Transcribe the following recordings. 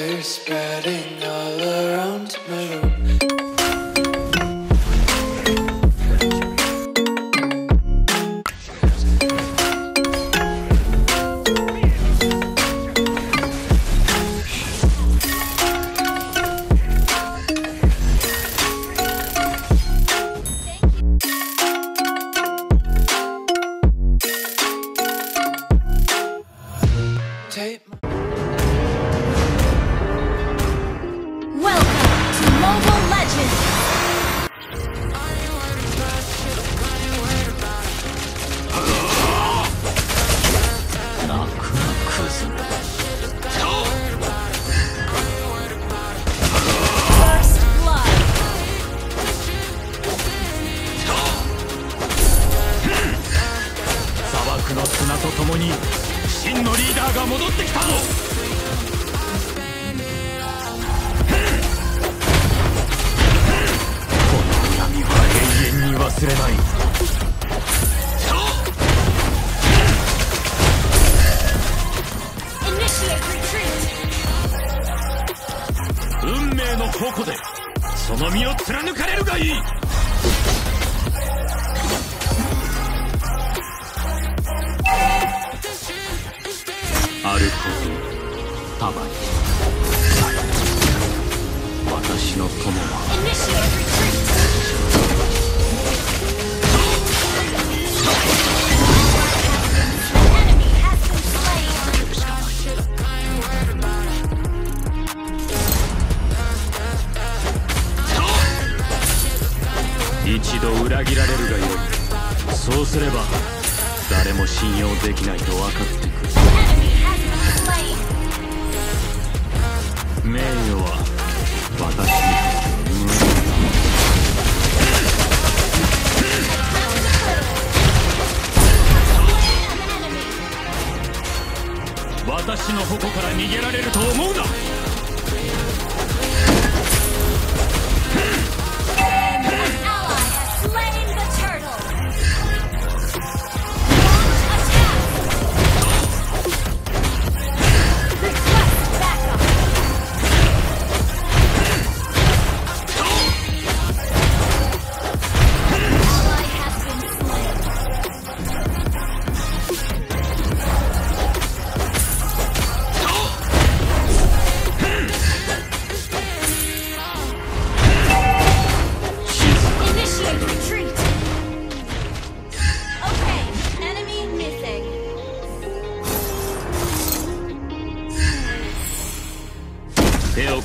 fire spreading all around 忘れない!運命の矛でその身を貫かれるがいい。あることたまに一度裏切られるがよい。そうすれば誰も信用できないと分かってくる。名誉は私に。私の矛から逃げられると思うな。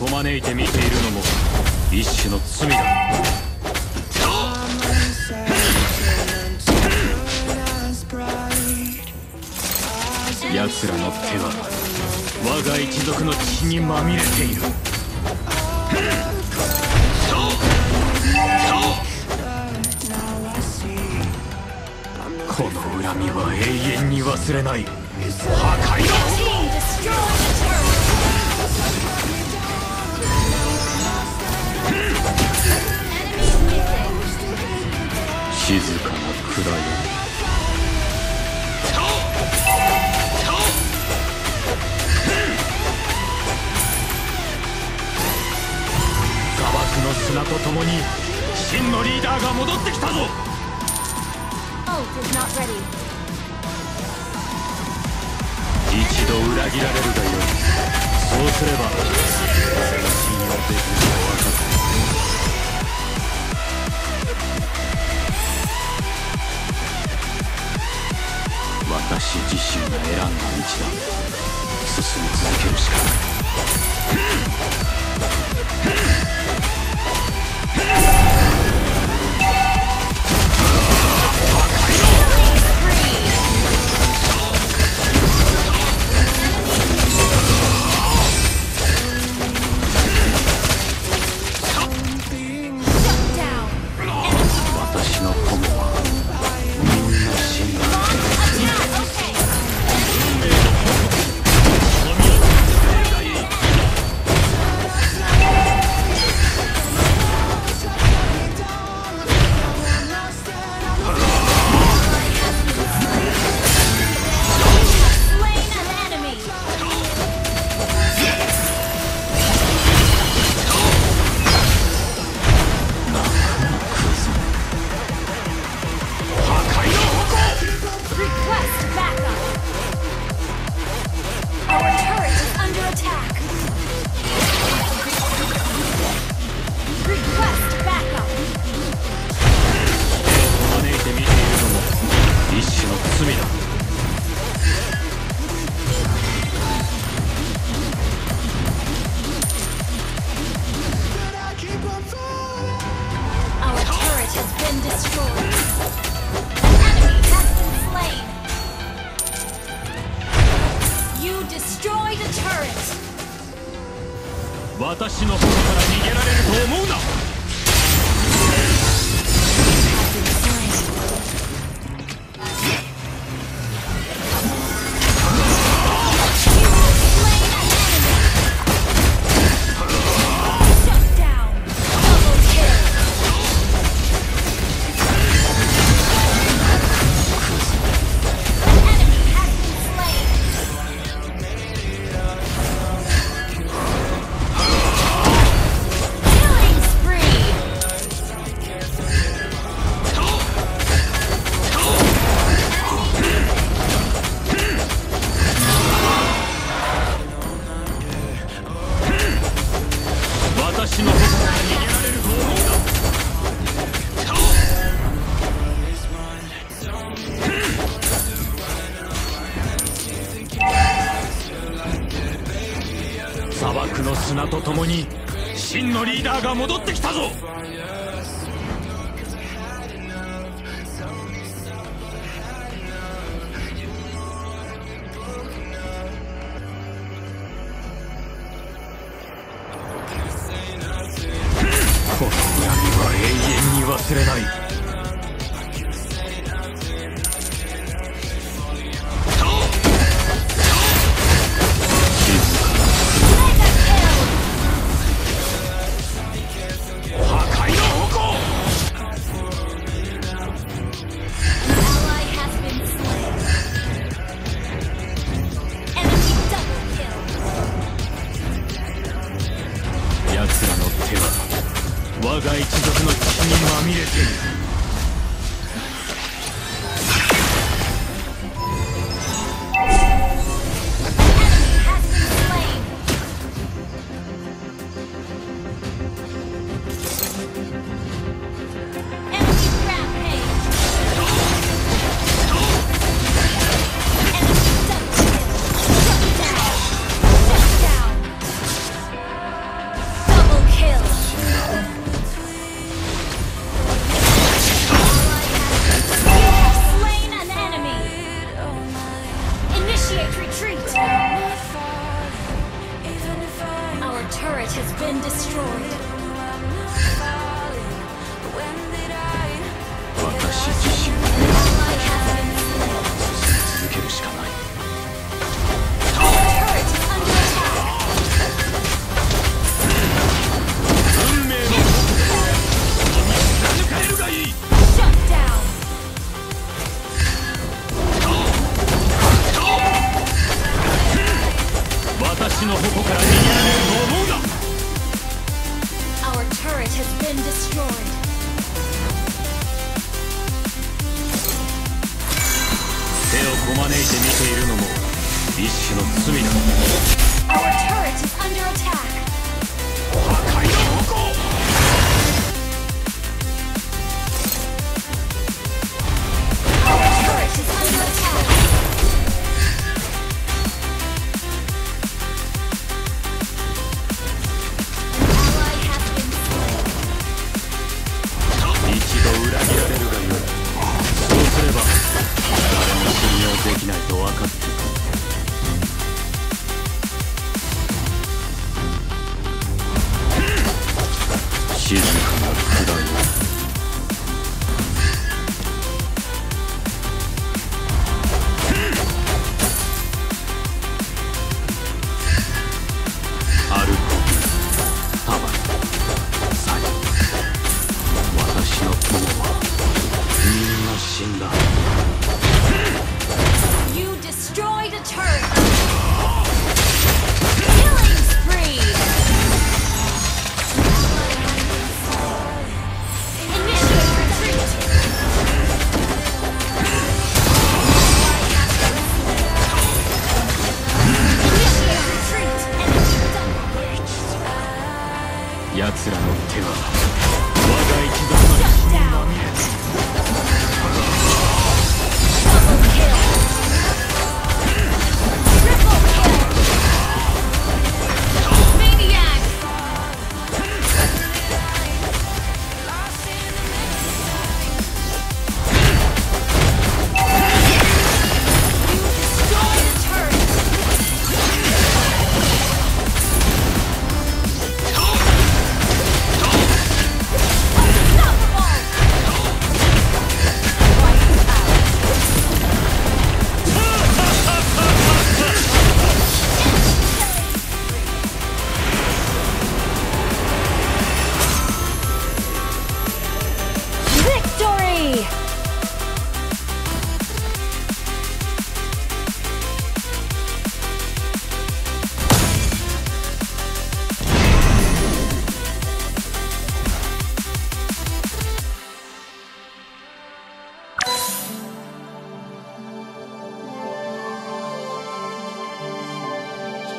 こまねいて見ているのも一種の罪だ。奴らの手は我が一族の血にまみれている。この恨みは永遠に忘れない。破壊だ。静かな暗闇。の砂と共に真のリーダーが戻ってきたぞ.一度裏切られるがよい。そうすれば誰が信用できるか分かって私自身が選んだ道だ。進み続けるしかない。私の方から逃げられると思うな。共に真のリーダーが戻ってきたぞ。ては我が一族の血にまみれている。turret has been destroyed. Watashi